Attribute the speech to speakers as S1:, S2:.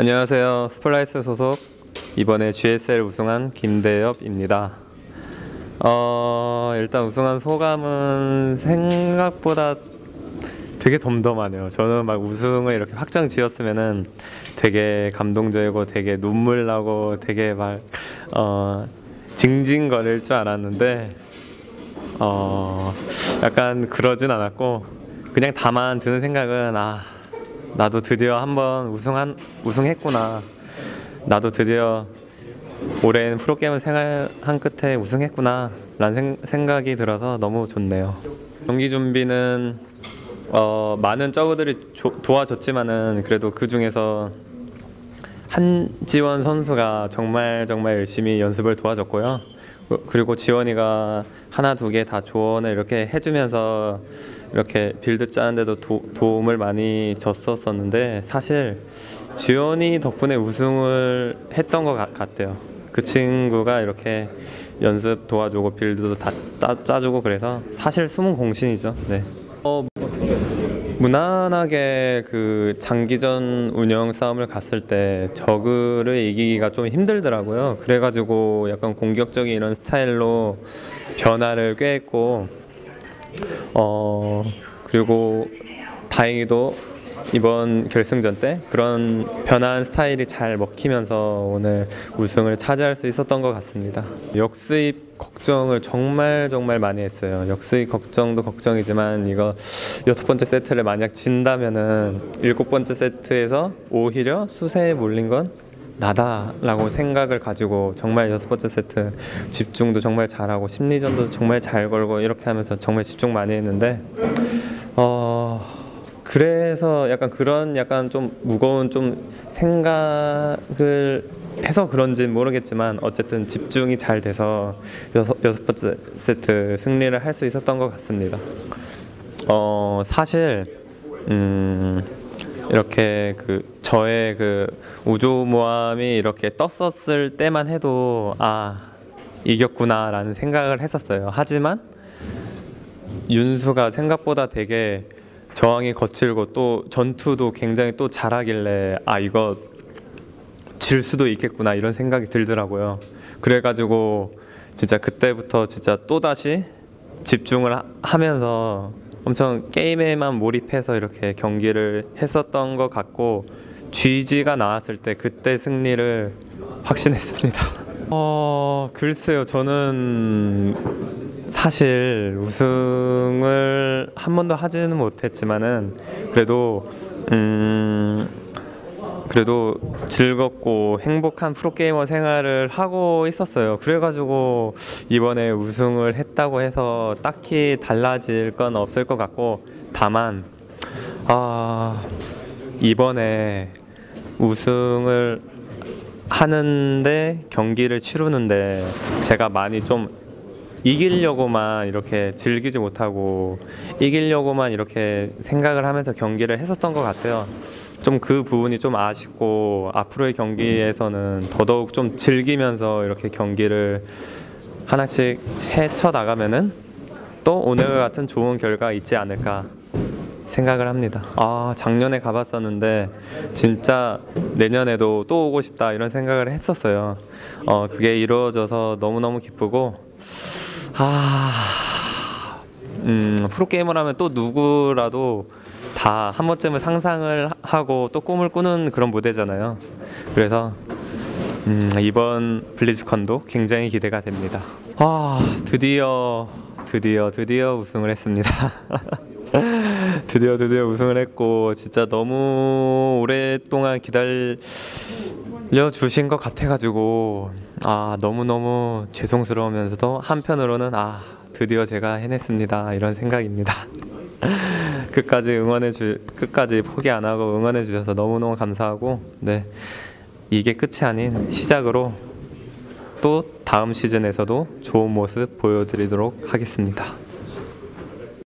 S1: 안녕하세요. 스플라이스 소속 이번에 GSL 우승한 김대엽입니다. 어, 일단 우승한 소감은 생각보다 되게 덤덤하네요. 저는 막 우승을 이렇게 확정 지었으면은 되게 감동적이고 되게 눈물 나고 되게 막 어, 징징거릴 줄 알았는데 어, 약간 그러진 않았고 그냥 다만 드는 생각은 아 나도 드디어 한번 우승한 우승했구나. 나도 드디어 오랜 프로게이머 생활한 끝에 우승했구나 라는 생각이 들어서 너무 좋네요. 경기 준비는 어, 많은 저그들이 조, 도와줬지만은 그래도 그 중에서 한지원 선수가 정말 정말 열심히 연습을 도와줬고요. 그리고 지원이가 하나 두 개 다 조언을 이렇게 해주면서 이렇게 build 짜는데도 도, 도 움을 많이 줬었었는데 사실 지원이 덕분에 우승을 했던 것 같, 같아요. 그 친구가 이렇게 연습 도와주고 build도 다 짜, 짜주고 그래서 사실 숨은 공신이죠. 네. 어, 무난하게 그 장기전 운영 싸움을 갔을 때 저그를 이기기가 좀 힘들더라고요. 그래가지고 약간 공격적인 이런 스타일로 변화를 꾀했고 어 그리고 다행히도 이번 결승전 때 그런 변화한 스타일이 잘 먹히면서 오늘 우승을 차지할 수 있었던 것 같습니다. 역수입 걱정을 정말 정말 많이 했어요. 역수입 걱정도 걱정이지만 이거 여섯 번째 세트를 만약 진다면은 일곱 번째 세트에서 오히려 수세에 몰린 건 나다라고 생각을 가지고 정말 여섯 번째 세트 집중도 정말 잘하고 심리전도 정말 잘 걸고 이렇게 하면서 정말 집중 많이 했는데 어 그래서 약간 그런 약간 좀 무거운 좀 생각을 해서 그런지 모르겠지만 어쨌든 집중이 잘 돼서 여섯, 여섯 번째 세트 승리를 할 수 있었던 것 같습니다. 어 사실 음 이렇게 그 저의 그 우주 모함이 이렇게 떴었을 때만 해도 아 이겼구나라는 생각을 했었어요. 하지만 윤수가 생각보다 되게 저항이 거칠고 또 전투도 굉장히 또 잘하길래 아 이거 질 수도 있겠구나 이런 생각이 들더라고요. 그래가지고 진짜 그때부터 진짜 또 다시 집중을 하면서 엄청 게임에만 몰입해서 이렇게 경기를 했었던 것 같고 GG가 나왔을 때 그때 승리를 확신했습니다. 어 글쎄요 저는 사실 우승을 한 번도 하지는 못했지만은 그래도 음 그래도 즐겁고 행복한 프로게이머 생활을 하고 있었어요. 그래가지고 이번에 우승을 했다고 해서 딱히 달라질 건 없을 것 같고 다만 아 이번에 우승을 하는데 경기를 치르는데 제가 많이 좀 이기려고만 이렇게 즐기지 못하고 이기려고만 이렇게 생각을 하면서 경기를 했었던 것 같아요. 좀 그 부분이 좀 아쉽고 앞으로의 경기에서는 더더욱 좀 즐기면서 이렇게 경기를 하나씩 헤쳐 나가면은 또 오늘과 같은 좋은 결과 있지 않을까 생각을 합니다. 아 작년에 가봤었는데 진짜 내년에도 또 오고 싶다 이런 생각을 했었어요. 어 그게 이루어져서 너무 너무 기쁘고 아, 음, 프로게이머라면 또 누구라도 다 한 번쯤은 상상을 하고 또 꿈을 꾸는 그런 무대잖아요. 그래서 음, 이번 블리즈컨도 굉장히 기대가 됩니다. 아, 드디어 드디어 드디어 우승을 했습니다. 드디어 드디어 우승을 했고 진짜 너무 오랫동안 기다려 주신 것 같아가지고 아 너무 너무 죄송스러우면서도 한편으로는 아 드디어 제가 해냈습니다 이런 생각입니다. 끝까지 응원해 주 끝까지 포기 안 하고 응원해 주셔서 너무 너무 감사하고 네 이게 끝이 아닌 시작으로 또 다음 시즌에서도 좋은 모습 보여드리도록 하겠습니다.